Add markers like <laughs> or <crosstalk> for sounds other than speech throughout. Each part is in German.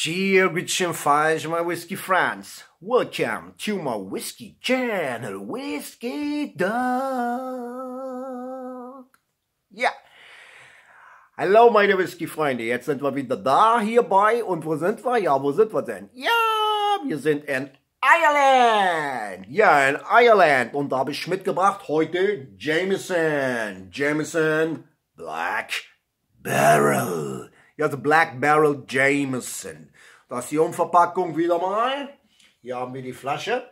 Cheer, Gretchen Falsch, my whiskey friends. Welcome to my whiskey channel, Whiskey Dog. Ja. Hallo meine Whisky-Freunde, jetzt sind wir wieder da hierbei und wo sind wir? Ja, wo sind wir denn? Ja, wir sind in Ireland. Ja, in Ireland und da habe ich mitgebracht heute Jameson. Jameson Black Barrel. Ja, the Black Barrel Jameson. Das ist die Umverpackung wieder mal. Hier haben wir die Flasche.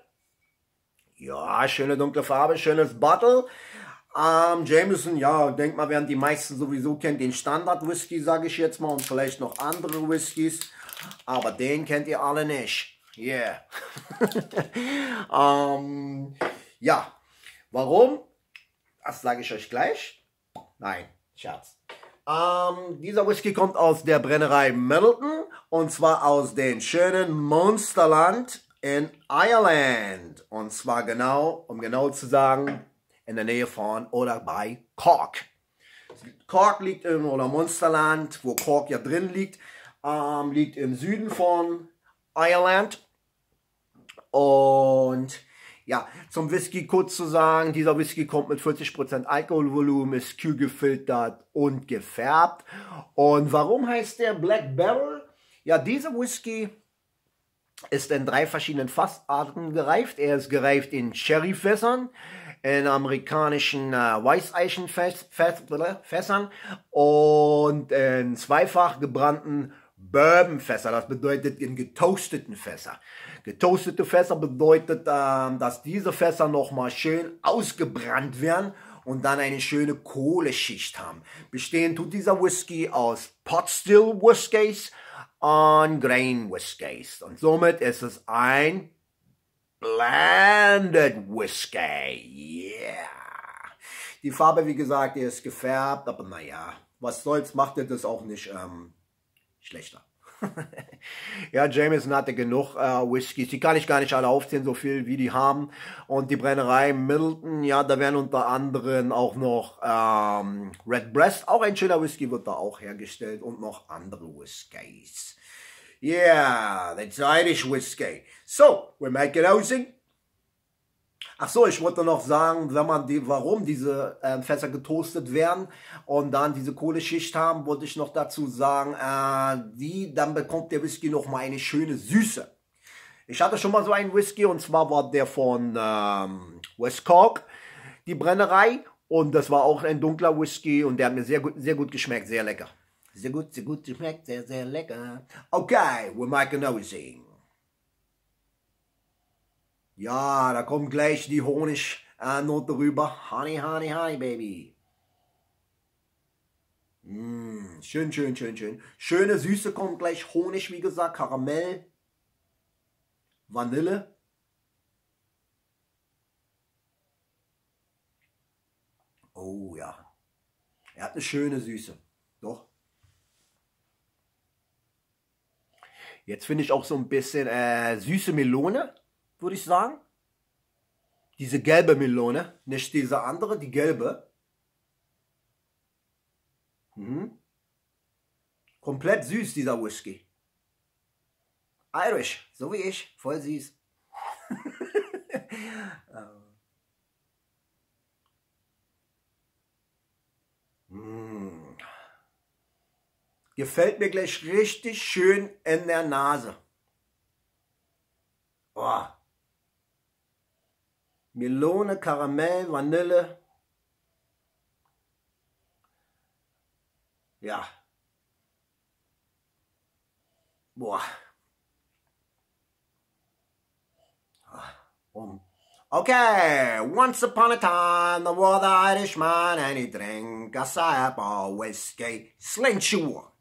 Ja, schöne dunkle Farbe, schönes Bottle. Ähm, Jameson, ja, denk mal, werden die meisten sowieso kennen, den Standard Whisky, sage ich jetzt mal, und vielleicht noch andere Whiskys, aber den kennt ihr alle nicht. Yeah. <laughs> ähm, ja, warum? Das sage ich euch gleich. Nein, Scherz. Ähm, dieser Whisky kommt aus der Brennerei Middleton und zwar aus dem schönen Monsterland in Ireland. Und zwar genau, um genau zu sagen, in der Nähe von oder bei Cork. Cork liegt im oder Monsterland, wo Cork ja drin liegt, ähm, liegt im Süden von Ireland. Und ja, zum Whisky kurz zu sagen, dieser Whisky kommt mit 40% Alkoholvolumen, ist kühl gefiltert und gefärbt. Und warum heißt der Black Barrel? Ja, dieser Whisky ist in drei verschiedenen Fassarten gereift. Er ist gereift in Sherryfässern, in amerikanischen äh, Weißeichenfässern und in zweifach gebrannten Bourbonfässer. Das bedeutet in getoasteten Fässer. Getoastete Fässer bedeutet, äh, dass diese Fässer nochmal schön ausgebrannt werden und dann eine schöne Kohleschicht haben. Bestehen tut dieser Whisky aus Pot Still Whiskies und Grain Whiskies. Und somit ist es ein Blended Whiskey. Yeah. Die Farbe, wie gesagt, ist gefärbt, aber naja, was soll's, macht das auch nicht ähm, schlechter. <laughs> ja, Jameson hatte genug äh, Whiskys. Die kann ich gar nicht alle aufzählen, so viel wie die haben. Und die Brennerei Middleton, ja, da werden unter anderem auch noch ähm, Red Breast, auch ein schöner Whisky wird da auch hergestellt und noch andere Whiskys. Yeah, that's Irish whiskey. So, we're making housing. Ach so, ich wollte noch sagen, wenn man die, warum diese äh, Fässer getoastet werden und dann diese Kohleschicht haben, wollte ich noch dazu sagen, äh, die, dann bekommt der Whisky noch mal eine schöne Süße. Ich hatte schon mal so einen Whisky und zwar war der von ähm, West Cork, die Brennerei und das war auch ein dunkler Whisky und der hat mir sehr gut, sehr gut geschmeckt, sehr lecker. Sehr gut, sehr gut geschmeckt, sehr, sehr lecker. Okay, we're making nosing. Ja, da kommt gleich die Honignote äh, rüber. Honey, honey, honey, baby. Mm, schön, schön, schön, schön. Schöne Süße kommt gleich. Honig, wie gesagt, Karamell, Vanille. Oh ja. Er hat eine schöne Süße. Doch. Jetzt finde ich auch so ein bisschen äh, süße Melone, würde ich sagen. Diese gelbe Melone, nicht diese andere, die gelbe. Mhm. Komplett süß, dieser Whisky. Irish, so wie ich, voll süß. <laughs> Gefällt mir gleich richtig schön in der Nase. Oh. Melone, Karamell, Vanille. Ja. Boah. Um. Okay, once upon a time, there was an Irishman and he drank a sip of whiskey, slingshot.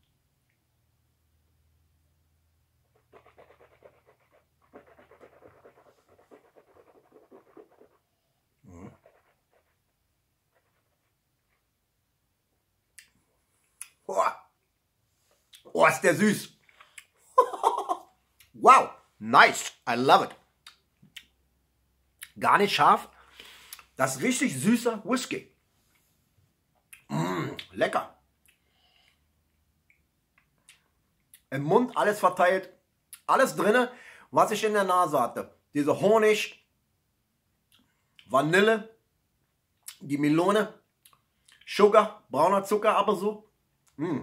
Oh ist der süß. <laughs> wow, nice. I love it. Gar nicht scharf. Das ist richtig süßer Whisky. Mm, lecker. Im Mund alles verteilt, alles drinne, was ich in der Nase hatte. Diese Honig, Vanille, die Melone, Sugar, brauner Zucker, aber so. Mm.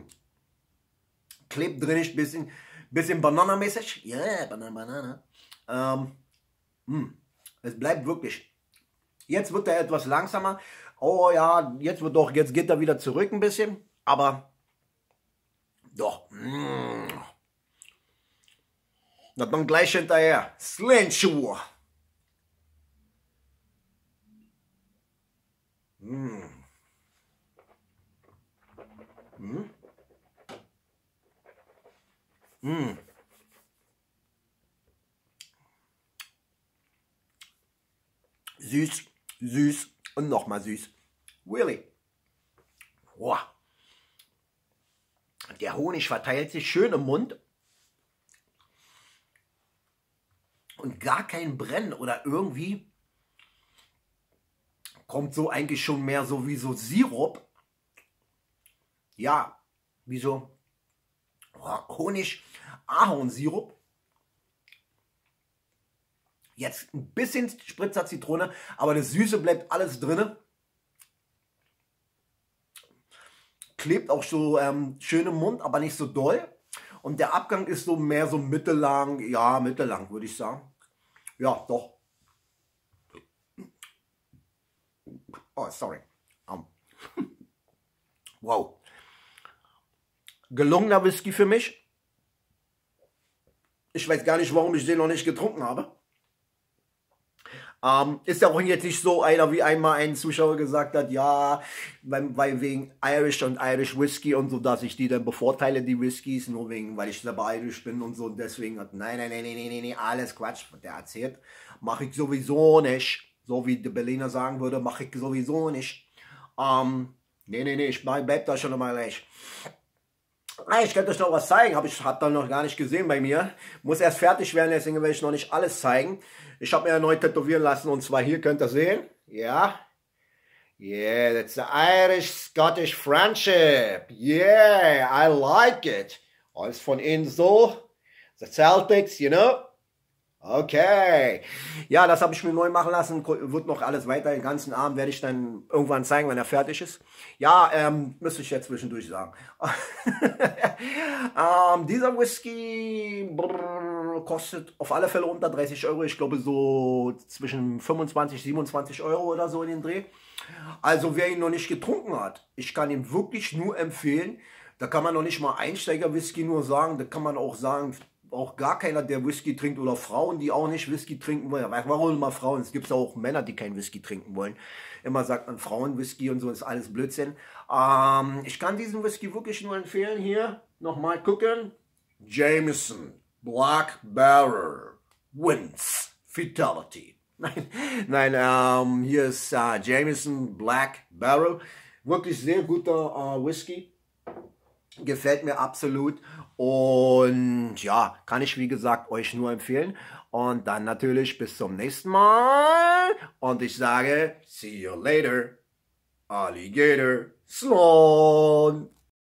Klebt drin, bisschen, bisschen bananamäßig. Ja, yeah, Banana, Banana. Ähm, mm. Es bleibt wirklich. Jetzt wird er etwas langsamer. Oh ja, jetzt wird doch, jetzt geht er wieder zurück ein bisschen. Aber doch. Mm. Na dann gleich hinterher. Slingshoe. Mm. Mm. Mm. Süß, süß und nochmal süß. Really. Wow. Der Honig verteilt sich schön im Mund. Und gar kein Brennen oder irgendwie kommt so eigentlich schon mehr so wie so Sirup. Ja, wie so Honig, Ahornsirup. Jetzt ein bisschen Spritzer Zitrone, aber das Süße bleibt alles drin. Klebt auch so ähm, schön im Mund, aber nicht so doll. Und der Abgang ist so mehr so mittellang, ja, mittellang würde ich sagen. Ja, doch. Oh, sorry. Um. <laughs> wow. Gelungener Whisky für mich. Ich weiß gar nicht, warum ich den noch nicht getrunken habe. Ähm, ist ja auch jetzt nicht so einer, wie einmal ein Zuschauer gesagt hat, ja, weil, weil, wegen Irish und Irish Whisky und so, dass ich die dann bevorteile, die Whiskys, nur wegen, weil ich selber Irish bin und so. Und deswegen hat, nein, nein, nein, nein, nein, nein, alles Quatsch, was der erzählt. Mache ich sowieso nicht. So wie der Berliner sagen würde, mache ich sowieso nicht. Ähm, nee, nee, nee, ich bleib da schon mal gleich. Ich könnte euch noch was zeigen, habe ich hab da noch gar nicht gesehen bei mir. Muss erst fertig werden, deswegen will ich noch nicht alles zeigen. Ich habe mir erneut tätowieren lassen und zwar hier könnt ihr sehen. Ja. Yeah, that's the Irish-Scottish Friendship. Yeah, I like it. Alles von innen so. The Celtics, you know. Okay. Ja, das habe ich mir neu machen lassen. Wird noch alles weiter. Den ganzen Abend werde ich dann irgendwann zeigen, wenn er fertig ist. Ja, ähm, müsste ich jetzt zwischendurch sagen. <laughs> ähm, dieser Whisky brrr, kostet auf alle Fälle unter 30 Euro. Ich glaube so zwischen 25, 27 Euro oder so in den Dreh. Also wer ihn noch nicht getrunken hat, ich kann ihn wirklich nur empfehlen. Da kann man noch nicht mal Einsteiger-Whisky nur sagen. Da kann man auch sagen, auch gar keiner, der Whisky trinkt oder Frauen, die auch nicht Whisky trinken wollen. Warum immer Frauen? Es gibt auch Männer, die keinen Whisky trinken wollen. Immer sagt man Frauen Whisky und so ist alles Blödsinn. Ähm, ich kann diesen Whisky wirklich nur empfehlen. Hier nochmal gucken. Jameson Black Barrel wins Fatality. <laughs> Nein, nein ähm, hier ist äh, Jameson Black Barrel. Wirklich sehr guter äh, Whisky. Gefällt mir absolut. Und ja, kann ich wie gesagt euch nur empfehlen. Und dann natürlich bis zum nächsten Mal. Und ich sage, see you later. Alligator Sloan.